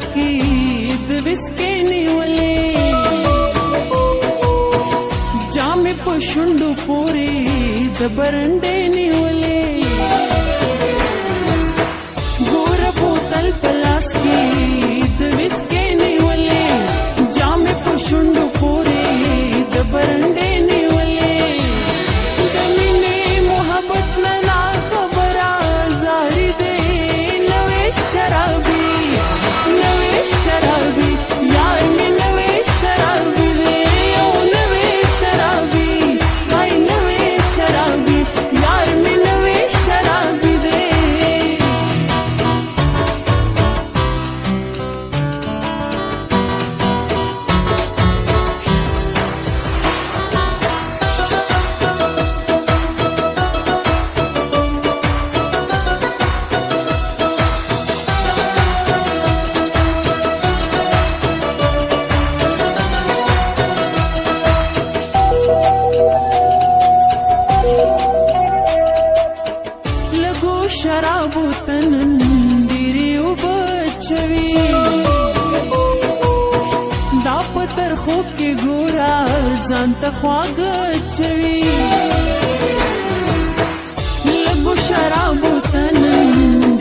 स्कीद विस्के निवले जामे पो शुंडु تر خوب کې ګورا ځان ته خواږ چوي لګو شراب تن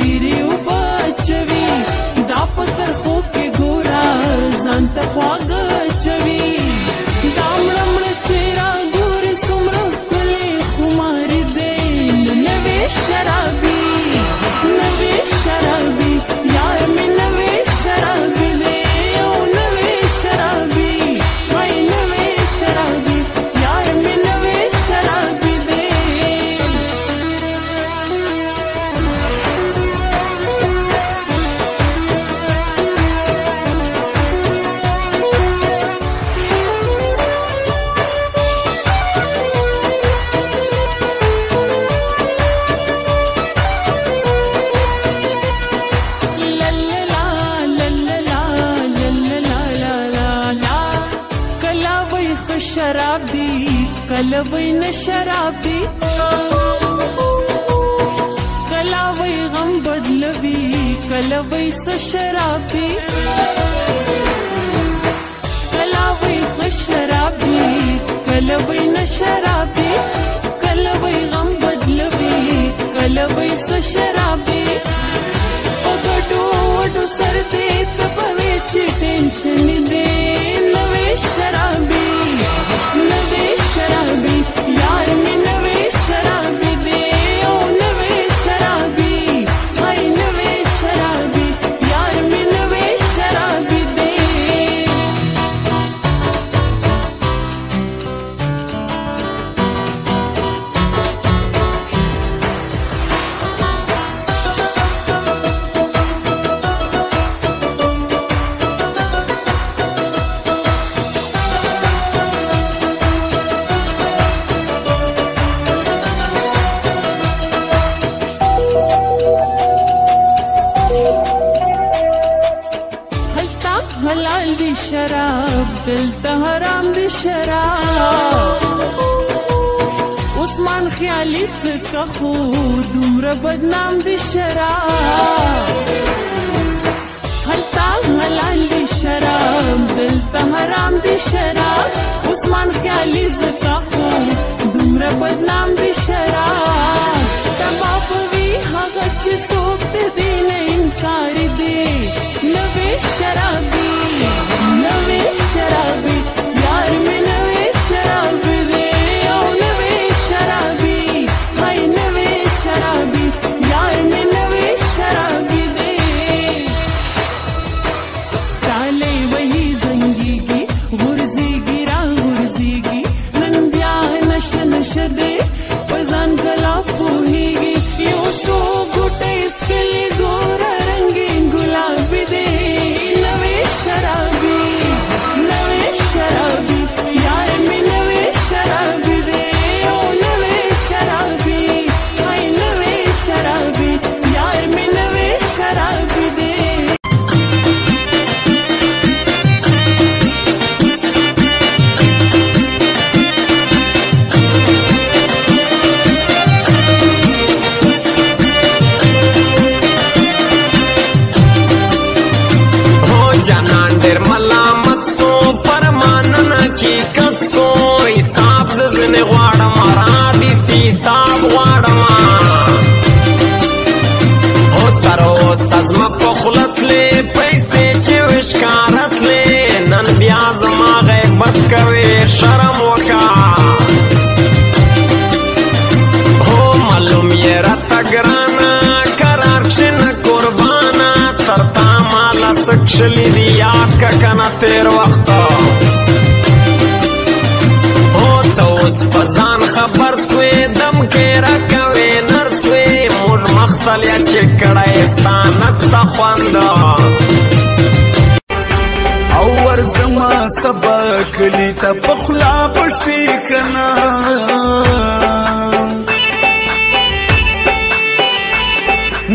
دیری او بچوي دا په تر خوب کې ګورا ځان ته خواږ چوي عربی نه شراب دی کله وی غم بدلوي کله وی س شراب دی کله وی خوش شراب دی کله وی نه شراب دی کله وی غم بدلوي کله وی س شراب دی پګټو وډو हलाल दी शराब दिल तो हराम दी शराब उस्मान ख्याली से कहो दूर बदनाम दी शराब हलता हलाल दी शराब दिल तो हराम दी शराब لیدلی دی یاد که کنه تیر وقتا او تا اوس په ځان خبر سوې دم کې را کوې نر سوې موږ مختل یا چې کړی ستا نسته خوند او ورځما سبق کلی ته پخلا پشي کنه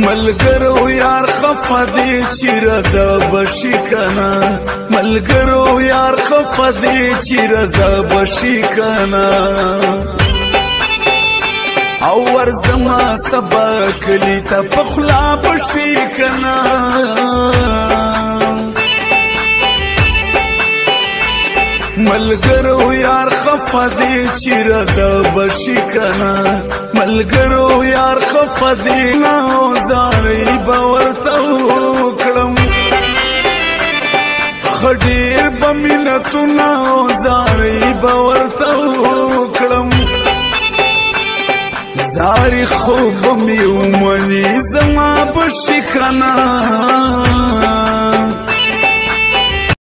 ملګرو یار خفدی چیر دا بشی کنا ملگرو یار خفدی چیر دا بشی کنا او ورزما سبا کلی تا پخلا بشی کنا ملګرو یار خفدی چیر دا بشی کنا ملګرو یار خفدی نو زاری باور ته وکړم خډیر بمینتو نو زاری باور ته وکړم زاری خوب میومنی زما بشکنا